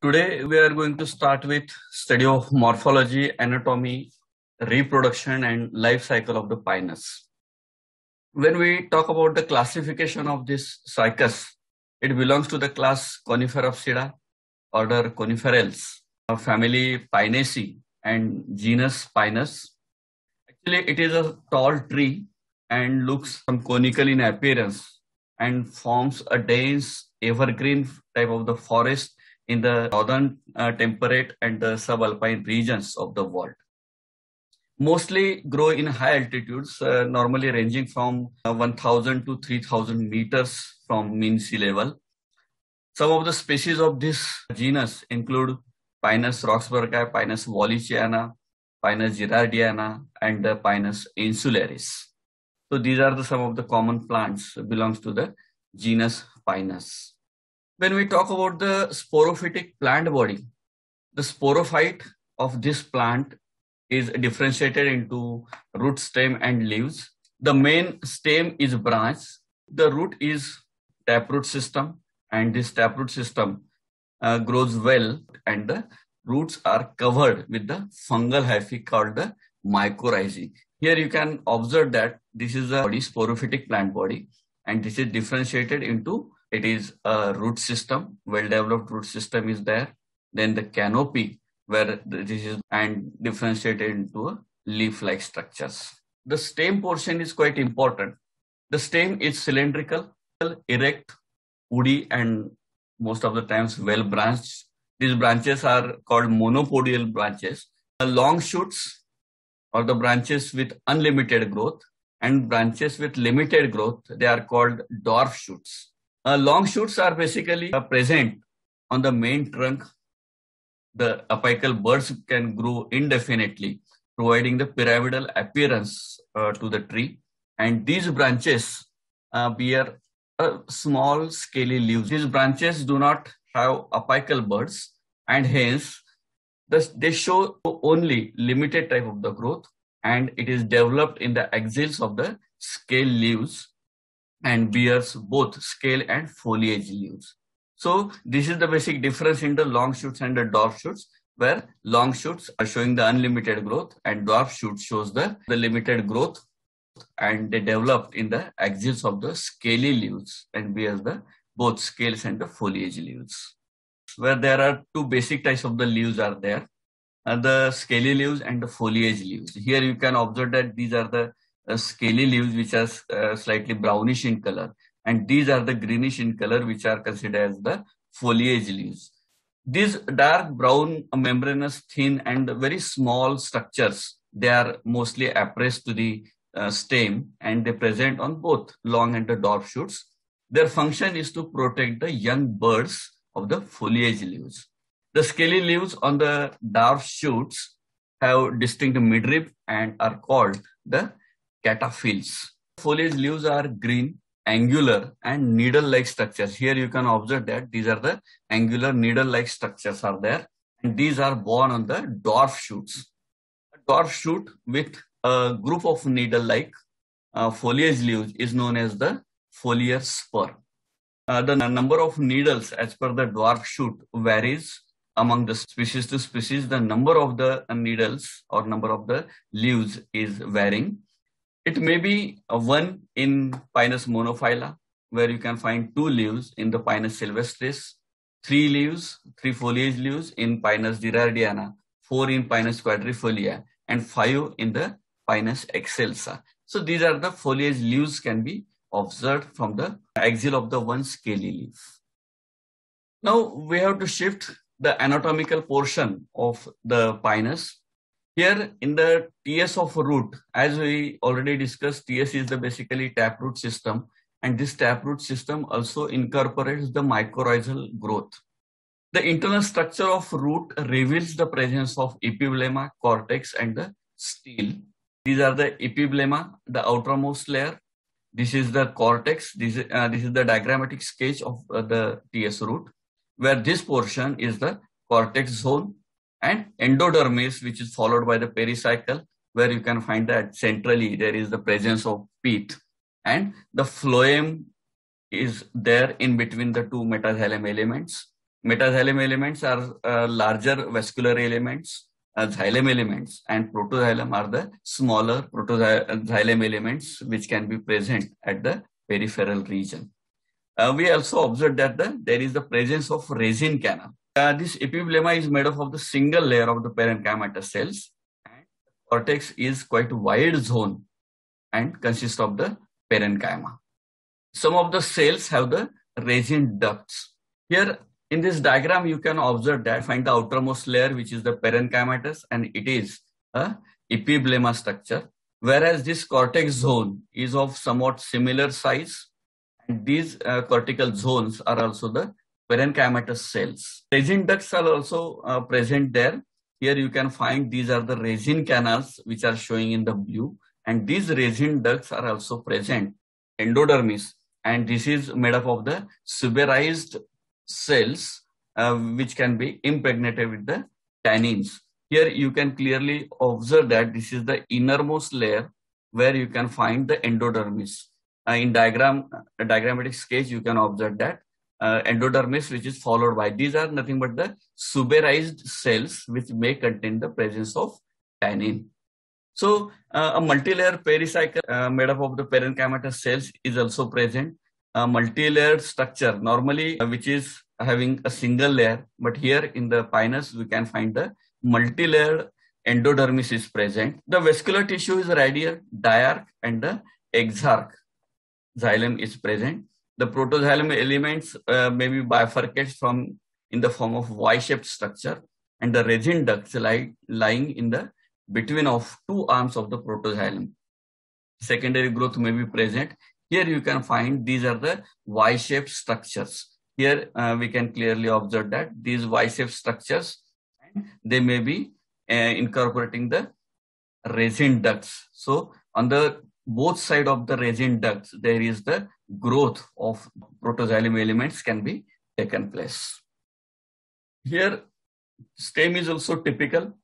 Today we are going to start with study of morphology, anatomy, reproduction and life cycle of the pinus. When we talk about the classification of this cycas, it belongs to the class Coniferopsida, order Coniferales, family Pinaceae and genus Pinus. Actually, it is a tall tree and looks conical in appearance and forms a dense evergreen type of the forest in the northern uh, temperate and the subalpine regions of the world. Mostly grow in high altitudes, uh, normally ranging from uh, 1000 to 3000 meters from mean sea level. Some of the species of this genus include Pinus roxburghii, Pinus wallichiana, Pinus gerardiana, and the Pinus insularis. So these are the, some of the common plants belongs to the genus Pinus. When we talk about the sporophytic plant body, the sporophyte of this plant is differentiated into root, stem, and leaves. The main stem is branch. The root is taproot system, and this taproot system uh, grows well, and the roots are covered with the fungal hyphae called the mycorrhizae. Here you can observe that this is a body, sporophytic plant body, and this is differentiated into it is a root system, well-developed root system is there. Then the canopy where this is and differentiated into leaf-like structures. The stem portion is quite important. The stem is cylindrical, erect, woody, and most of the times well branched. These branches are called monopodial branches. The long shoots or the branches with unlimited growth and branches with limited growth, they are called dwarf shoots. Uh, long shoots are basically present on the main trunk. The apical buds can grow indefinitely, providing the pyramidal appearance uh, to the tree. And these branches uh, bear small scaly leaves. These branches do not have apical buds and hence thus they show only limited type of the growth and it is developed in the axils of the scale leaves and bears both scale and foliage leaves. So this is the basic difference in the long shoots and the dwarf shoots where long shoots are showing the unlimited growth and dwarf shoots shows the, the limited growth and they developed in the axils of the scaly leaves and bears the both scales and the foliage leaves. Where there are two basic types of the leaves are there, uh, the scaly leaves and the foliage leaves. Here you can observe that these are the scaly leaves which are uh, slightly brownish in color and these are the greenish in color which are considered as the foliage leaves. These dark brown membranous thin and very small structures they are mostly appressed to the uh, stem and they present on both long and the dwarf shoots. Their function is to protect the young birds of the foliage leaves. The scaly leaves on the dwarf shoots have distinct midrib and are called the cataphylls. Foliage leaves are green, angular and needle-like structures. Here you can observe that these are the angular needle-like structures are there. And these are borne on the dwarf shoots. A dwarf shoot with a group of needle-like uh, foliage leaves is known as the foliar spur. Uh, the number of needles as per the dwarf shoot varies among the species to species. The number of the needles or number of the leaves is varying. It may be one in Pinus monophylla, where you can find two leaves in the Pinus sylvestris, three leaves, three foliage leaves in Pinus gerardiana, four in Pinus quadrifolia, and five in the Pinus excelsa. So these are the foliage leaves can be observed from the axil of the one scaly leaf. Now we have to shift the anatomical portion of the pinus here in the TS of root, as we already discussed, TS is the basically taproot system and this taproot system also incorporates the mycorrhizal growth. The internal structure of root reveals the presence of epiblema, cortex and the stele. These are the epiblema, the outermost layer. This is the cortex. This is, uh, this is the diagrammatic sketch of uh, the TS root, where this portion is the cortex zone and endodermis, which is followed by the pericycle, where you can find that centrally there is the presence of pith, and the phloem is there in between the two metaxylem elements, Metaxylem elements are uh, larger vascular elements, uh, xylem elements, and protoxylem are the smaller protoxylem elements which can be present at the peripheral region. Uh, we also observed that the, there is the presence of resin canal. Uh, this epiblema is made up of the single layer of the parenchymatous cells. And cortex is quite wide zone and consists of the parenchyma. Some of the cells have the resin ducts. Here in this diagram, you can observe that find the outermost layer, which is the parenchymatous, and it is a epiblema structure. Whereas this cortex zone is of somewhat similar size. And these uh, cortical zones are also the parenchymatous cells. Resin ducts are also uh, present there. Here you can find these are the resin canals which are showing in the blue. And these resin ducts are also present endodermis. And this is made up of the suberized cells uh, which can be impregnated with the tannins. Here you can clearly observe that this is the innermost layer where you can find the endodermis. Uh, in diagram, uh, diagrammatic sketch, you can observe that uh, endodermis which is followed by these are nothing but the suberized cells which may contain the presence of tannin. So uh, a multilayer pericycle uh, made up of the parenchymatous cells is also present. A multi-layered structure normally uh, which is having a single layer but here in the pinus we can find the multi-layered endodermis is present. The vascular tissue is radial diarch and the exarch xylem is present the protoxylem elements uh, may be bifurcated from in the form of y-shaped structure and the resin ducts lie, lying in the between of two arms of the protoxylem secondary growth may be present here you can find these are the Y-shaped structures. Here uh, we can clearly observe that these Y-shaped structures, they may be uh, incorporating the resin ducts. So on the both side of the resin ducts, there is the growth of protoxylem elements can be taken place. Here, stem is also typical.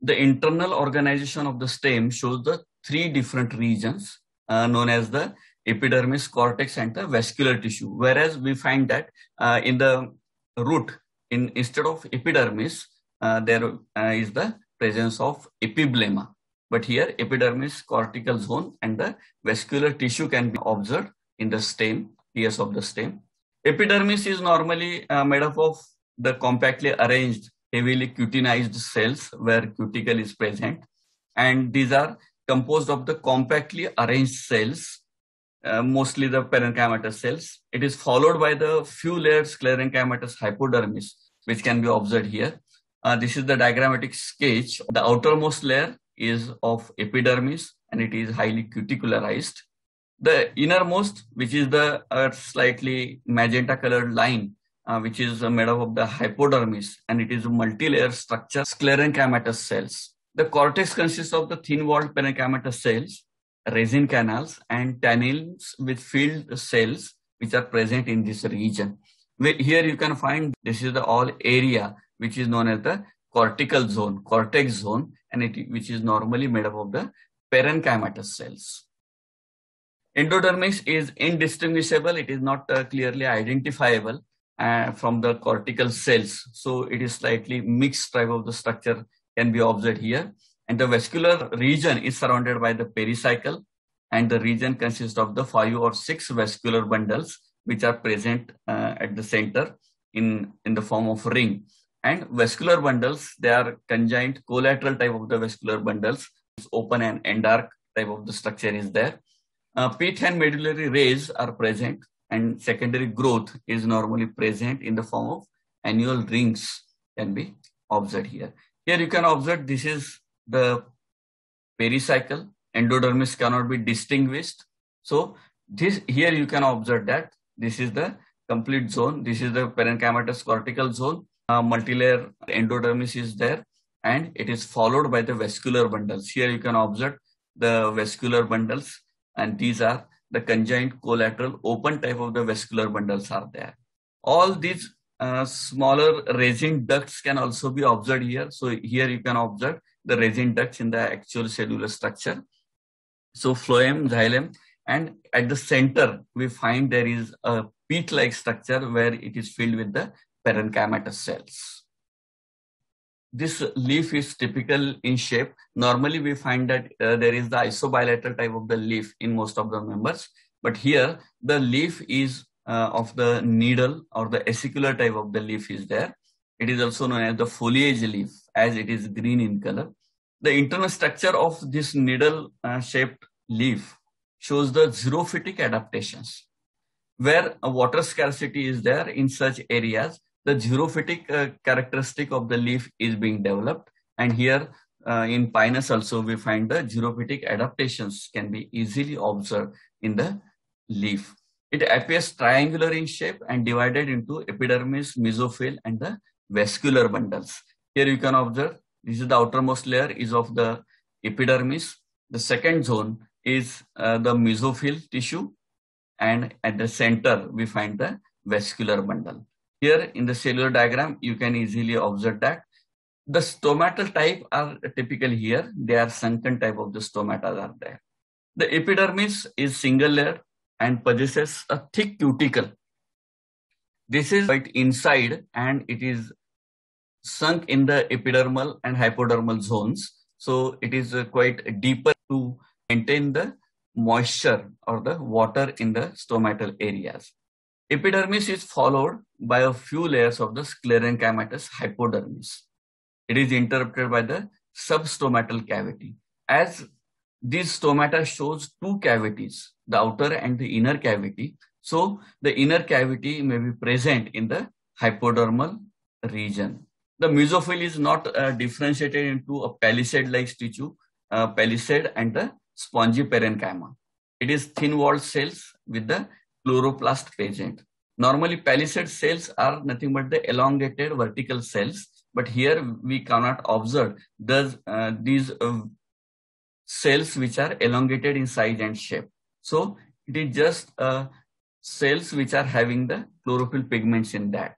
The internal organization of the stem shows the three different regions uh, known as the epidermis, cortex, and the vascular tissue. Whereas we find that uh, in the root, in instead of epidermis, uh, there uh, is the presence of epiblema. But here, epidermis, cortical zone, and the vascular tissue can be observed in the stem, TS of the stem. Epidermis is normally uh, made up of the compactly arranged, heavily cutinized cells where cuticle is present. And these are composed of the compactly arranged cells uh, mostly the parenchymatous cells. It is followed by the few layered sclerenchymatous hypodermis, which can be observed here. Uh, this is the diagrammatic sketch. The outermost layer is of epidermis and it is highly cuticularized. The innermost, which is the uh, slightly magenta colored line, uh, which is made up of the hypodermis and it is a multi-layer structure, sclerenchymatous cells. The cortex consists of the thin-walled parenchymatous cells resin canals and tannins with filled cells which are present in this region. Here you can find this is the all area which is known as the cortical zone, cortex zone, and it, which is normally made up of the parenchymatous cells. Endodermis is indistinguishable. It is not uh, clearly identifiable uh, from the cortical cells. So it is slightly mixed type of the structure can be observed here. And the vascular region is surrounded by the pericycle and the region consists of the five or six vascular bundles which are present uh, at the center in, in the form of ring. And vascular bundles, they are conjoined collateral type of the vascular bundles. It's open and endarch type of the structure is there. Uh, pith and medullary rays are present and secondary growth is normally present in the form of annual rings can be observed here. Here you can observe this is the pericycle, endodermis cannot be distinguished. So this here you can observe that this is the complete zone. This is the parenchymatous cortical zone. Uh, multilayer endodermis is there and it is followed by the vascular bundles. Here you can observe the vascular bundles and these are the conjoined collateral open type of the vascular bundles are there. All these uh, smaller resin ducts can also be observed here. So here you can observe the resin ducts in the actual cellular structure. So phloem, xylem, and at the center, we find there is a pith-like structure where it is filled with the parenchymatous cells. This leaf is typical in shape. Normally we find that uh, there is the isobilateral type of the leaf in most of the members, but here the leaf is uh, of the needle or the acicular type of the leaf is there. It is also known as the foliage leaf as it is green in color. The internal structure of this needle uh, shaped leaf shows the xerophytic adaptations. Where water scarcity is there in such areas, the xerophytic uh, characteristic of the leaf is being developed. And here uh, in Pinus also we find the xerophytic adaptations can be easily observed in the leaf. It appears triangular in shape and divided into epidermis, mesophyll, and the vascular bundles. Here you can observe, this is the outermost layer is of the epidermis. The second zone is uh, the mesophyll tissue and at the center we find the vascular bundle. Here in the cellular diagram, you can easily observe that the stomatal type are typical here. They are sunken type of the stomata are there. The epidermis is single layer and possesses a thick cuticle. This is right inside and it is sunk in the epidermal and hypodermal zones. So it is quite deeper to maintain the moisture or the water in the stomatal areas. Epidermis is followed by a few layers of the sclerenchymatous hypodermis. It is interrupted by the substomatal cavity. As this stomata shows two cavities, the outer and the inner cavity. So the inner cavity may be present in the hypodermal region. The mesophyll is not uh, differentiated into a palisade-like tissue, uh, palisade and the spongy parenchyma. It is thin-walled cells with the chloroplast present. Normally, palisade cells are nothing but the elongated vertical cells, but here we cannot observe those, uh, these uh, cells which are elongated in size and shape. So it is just uh, cells which are having the chlorophyll pigments in that.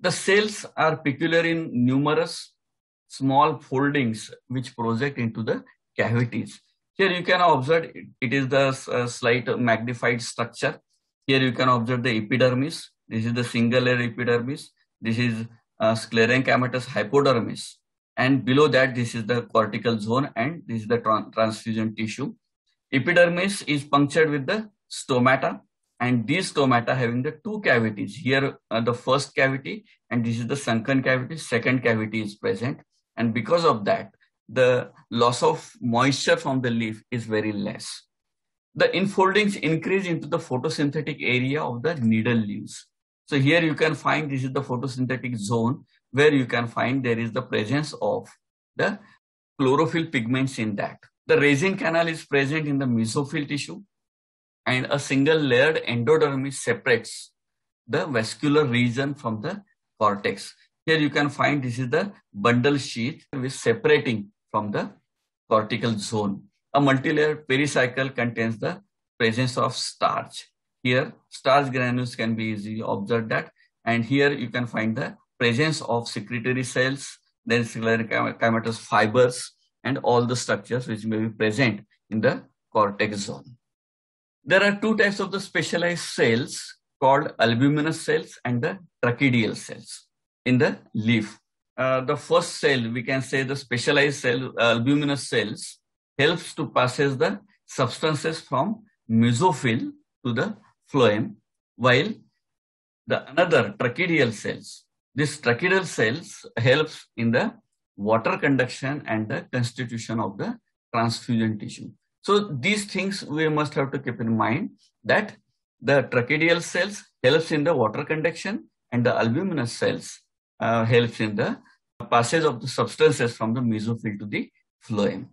The cells are peculiar in numerous small foldings which project into the cavities. Here you can observe it is the uh, slight magnified structure. Here you can observe the epidermis. This is the single layer epidermis. This is uh, sclerenchymatous hypodermis. And below that, this is the cortical zone and this is the transfusion tissue. Epidermis is punctured with the stomata and these stomata having the two cavities. Here, uh, the first cavity and this is the sunken cavity, second cavity is present. And because of that, the loss of moisture from the leaf is very less. The infoldings increase into the photosynthetic area of the needle leaves. So here you can find this is the photosynthetic zone where you can find there is the presence of the chlorophyll pigments in that. The resin canal is present in the mesophyll tissue and a single layered endodermis separates the vascular region from the cortex. Here you can find this is the bundle sheath with separating from the cortical zone. A multilayer pericycle contains the presence of starch. Here, starch granules can be easily observed that. And here you can find the presence of secretory cells, then sclerenchymatous fibers, and all the structures which may be present in the cortex zone. There are two types of the specialized cells called albuminous cells and the tracheal cells in the leaf. Uh, the first cell, we can say the specialized cell, uh, albuminous cells, helps to passes the substances from mesophyll to the phloem, while the another tracheal cells, this tracheal cells helps in the water conduction and the constitution of the transfusion tissue. So these things we must have to keep in mind that the tracheal cells helps in the water conduction and the albuminous cells uh, helps in the passage of the substances from the mesophyll to the phloem.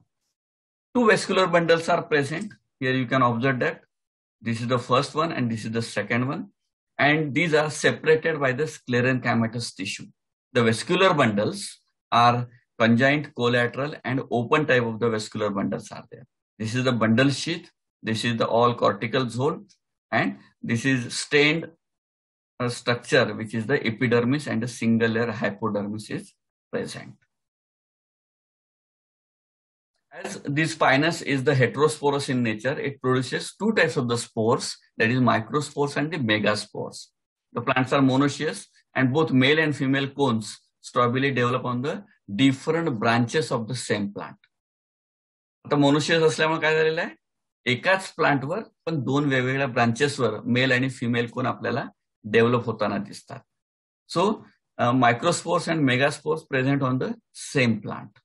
Two vascular bundles are present. Here you can observe that this is the first one and this is the second one. And these are separated by the sclerenchymatous tissue. The vascular bundles are conjoint, collateral, and open type of the vascular bundles are there. This is the bundle sheath. This is the all cortical zone. And this is stained uh, structure, which is the epidermis and the single layer hypodermis is present. As this pinus is the heterosporous in nature, it produces two types of the spores, that is microspores and the megaspores. The plants are monoecious and both male and female cones stably develop on the different branches of the same plant. आता monoecious असल्यामुळे काय झालेलं आहे एकाच प्लांटवर पण दोन वेगवेगळ्या ब्रांचेसवर mail आणि फिमेल कोण आपल्याला develop होताना दिसतात so microspores and megaspores present on the same plant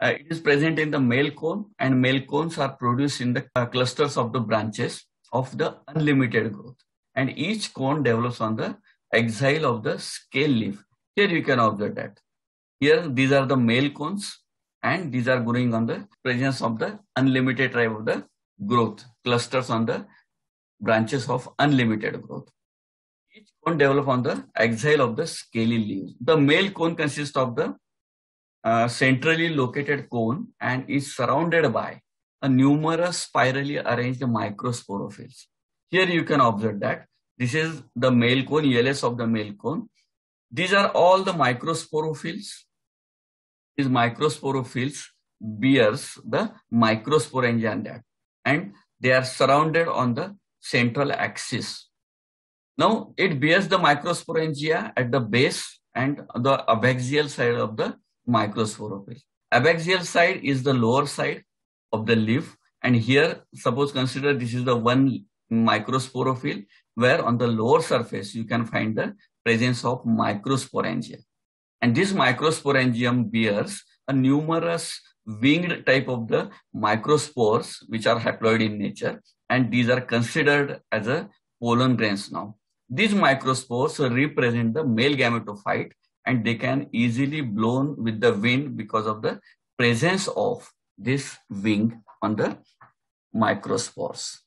it is present in the male cone and male cones are produce in the clusters of the branches of the unlimited growth and each cone develops on the axil of the scale leaf. Here you can observe that. Here these are the male cones and these are growing on the presence of the unlimited tribe of the growth, clusters on the branches of unlimited growth. Cone develop on the axil of the scaly leaves. The male cone consists of the uh, centrally located cone and is surrounded by a numerous spirally arranged microsporophylls. Here you can observe that this is the male cone, LS of the male cone. These are all the microsporophylls is microsporophylls bears the microsporangia and they are surrounded on the central axis. Now it bears the microsporangia at the base and the abaxial side of the microsporophyll. Abaxial side is the lower side of the leaf and here suppose consider this is the one microsporophyll where on the lower surface you can find the presence of microsporangia. And this microsporangium bears a numerous winged type of the microspores which are haploid in nature and these are considered as a pollen grains now. These microspores represent the male gametophyte and they can easily blown with the wind because of the presence of this wing on the microspores.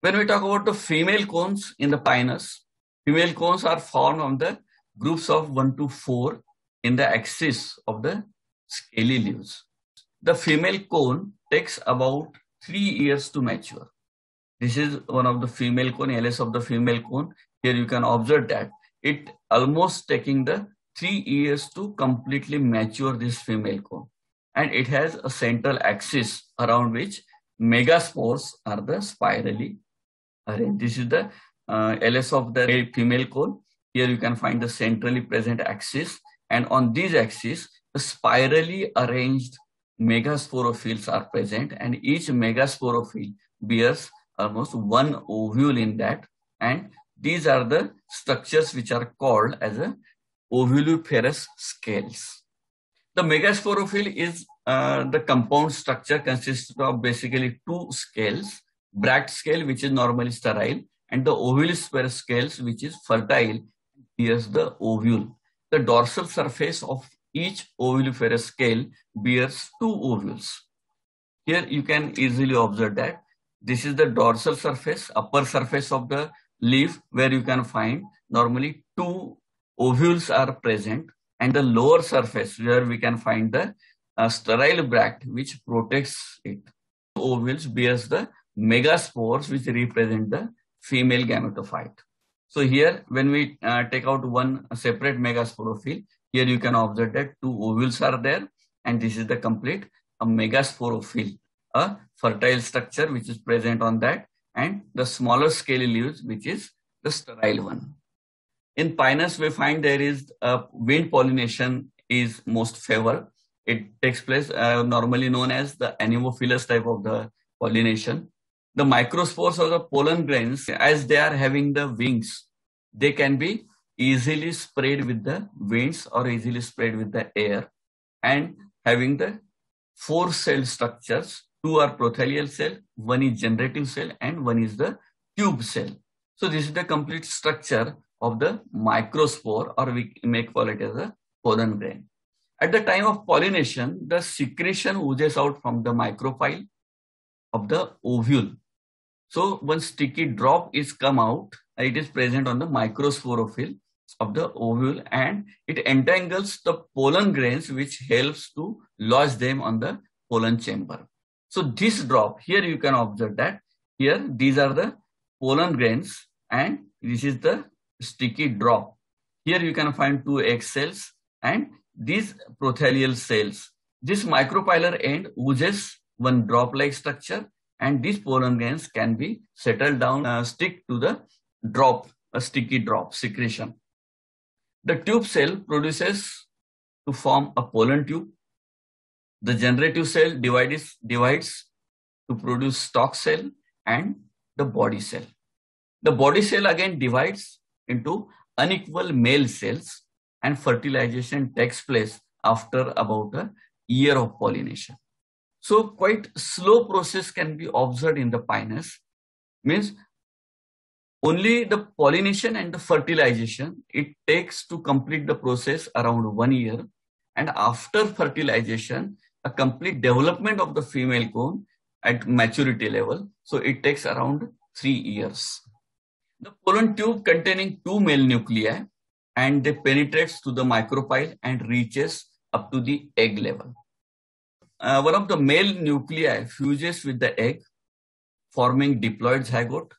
When we talk about the female cones in the pinus, female cones are formed on the groups of 1 to 4 in the axis of the scaly leaves. The female cone takes about 3 years to mature. This is one of the female cone, LS of the female cone. Here you can observe that it almost taking the 3 years to completely mature this female cone. And it has a central axis around which megaspores are the spirally arranged. This is the uh, LS of the female cone here you can find the centrally present axis and on these axis, the spirally arranged megasporophylls are present and each megasporophyll bears almost one ovule in that and these are the structures which are called as a ovuliferous scales. The megasporophyll is uh, the compound structure consists of basically two scales, bracts scale which is normally sterile and the ovuliferous scales which is fertile bears the ovule. The dorsal surface of each ovuliferous scale bears two ovules. Here you can easily observe that this is the dorsal surface, upper surface of the leaf where you can find normally two ovules are present and the lower surface where we can find the uh, sterile bract which protects it. Ovules bears the megaspores which represent the female gametophyte. So here, when we uh, take out one separate megasporophyll, here you can observe that two ovules are there, and this is the complete a megasporophyll, a fertile structure which is present on that, and the smaller scaly leaves, which is the sterile one. In Pinus, we find there is a wind pollination is most favored. It takes place uh, normally known as the anemophilous type of the pollination the microspores or the pollen grains, as they are having the wings, they can be easily spread with the winds or easily spread with the air and having the four cell structures. Two are prothallial cell, one is generative cell and one is the tube cell. So this is the complete structure of the microspore or we may call it as a pollen grain. At the time of pollination, the secretion oozes out from the micropyle of the ovule so one sticky drop is come out, it is present on the microsporophyll of the ovule and it entangles the pollen grains which helps to lodge them on the pollen chamber. So this drop, here you can observe that here these are the pollen grains and this is the sticky drop. Here you can find two egg cells and these prothallial cells. This micropylar end oozes one drop-like structure and these pollen grains can be settled down, uh, stick to the drop, a sticky drop secretion. The tube cell produces to form a pollen tube. The generative cell divides, divides to produce stalk cell and the body cell. The body cell again divides into unequal male cells and fertilization takes place after about a year of pollination. So quite slow process can be observed in the pinus. Means only the pollination and the fertilization, it takes to complete the process around one year. And after fertilization, a complete development of the female cone at maturity level. So it takes around three years. The pollen tube containing two male nuclei and they penetrates to the micropyle and reaches up to the egg level. Uh, one of the male nuclei fuses with the egg, forming diploid zygote,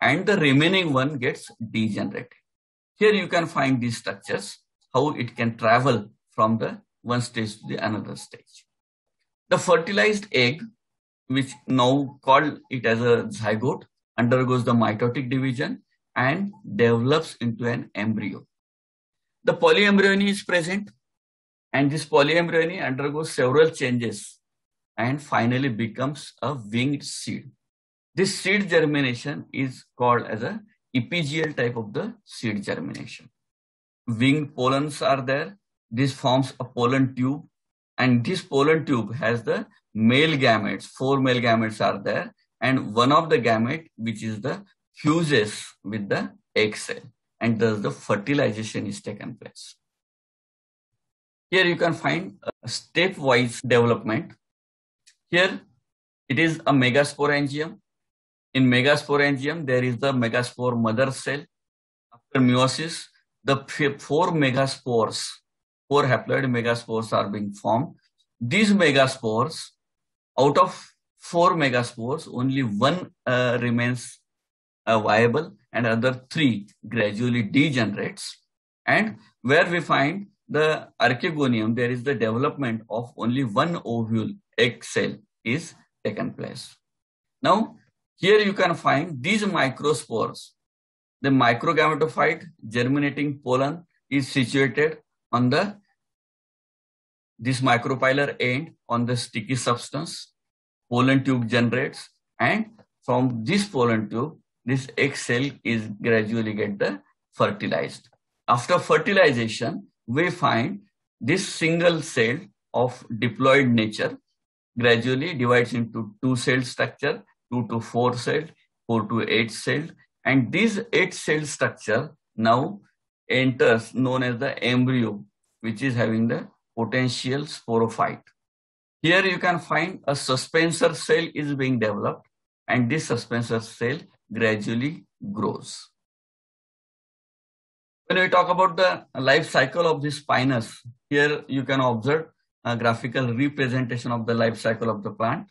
and the remaining one gets degenerated. Here you can find these structures, how it can travel from the one stage to the another stage. The fertilized egg, which now called it as a zygote, undergoes the mitotic division and develops into an embryo. The polyembryony is present and this polyembryony undergoes several changes and finally becomes a winged seed. This seed germination is called as a epigeal type of the seed germination. Wing pollens are there. This forms a pollen tube and this pollen tube has the male gametes. Four male gametes are there and one of the gamete which is the fuses with the egg cell and thus the fertilization is taken place. Here you can find a stepwise development. Here it is a megasporangium in megasporangium, there is the megaspore mother cell. After meiosis, the four megaspores, four haploid megaspores are being formed. These megaspores, out of four megaspores, only one uh, remains uh, viable and other three gradually degenerates. And where we find the archegonium, there is the development of only one ovule egg cell is taken place. Now, here you can find these microspores. The microgametophyte germinating pollen is situated on the this micropylar end on the sticky substance. Pollen tube generates and from this pollen tube, this egg cell is gradually get the fertilized. After fertilization, we find this single cell of diploid nature gradually divides into two cell structure 2 to 4 cell 4 to 8 cell And this 8 cell structure now enters known as the embryo, which is having the potential sporophyte. Here you can find a suspensor cell is being developed and this suspensor cell gradually grows. When we talk about the life cycle of the pinus, here you can observe a graphical representation of the life cycle of the plant.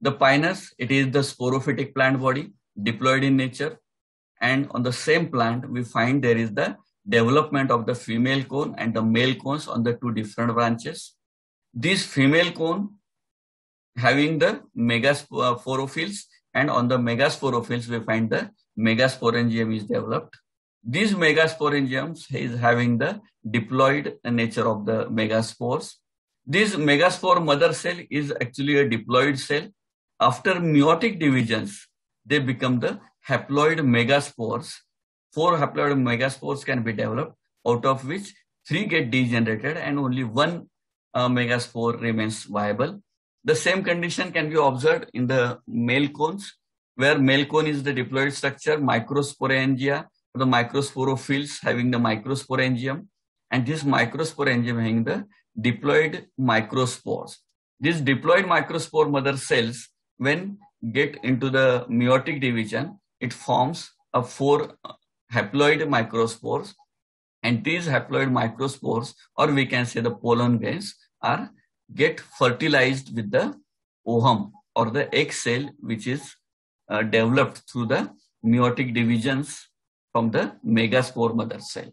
The pinus, it is the sporophytic plant body diploid in nature. And on the same plant, we find there is the development of the female cone and the male cones on the two different branches. This female cone having the megasporophylls and on the megasporophylls we find the megasporangium is developed. These megasporangiums is having the diploid nature of the megaspores. This megaspore mother cell is actually a diploid cell after meiotic divisions, they become the haploid megaspores. Four haploid megaspores can be developed, out of which three get degenerated and only one uh, megaspore remains viable. The same condition can be observed in the male cones, where male cone is the diploid structure, microsporangia, the microsporophylls having the microsporangium, and this microsporangium having the diploid microspores. These diploid microspore mother cells when get into the meiotic division, it forms a four haploid microspores. And these haploid microspores, or we can say the pollen grains, are get fertilized with the ovum or the egg cell, which is uh, developed through the meiotic divisions from the megaspore mother cell.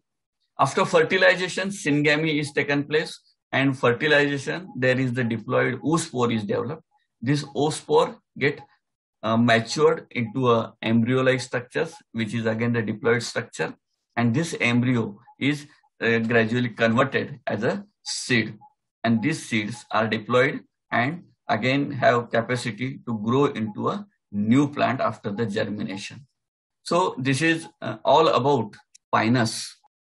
After fertilization, syngamy is taken place and fertilization, there is the diploid oospore is developed this oospore get uh, matured into a embryo-like structures, which is again the diploid structure. And this embryo is uh, gradually converted as a seed. And these seeds are deployed and again have capacity to grow into a new plant after the germination. So this is uh, all about Pinus.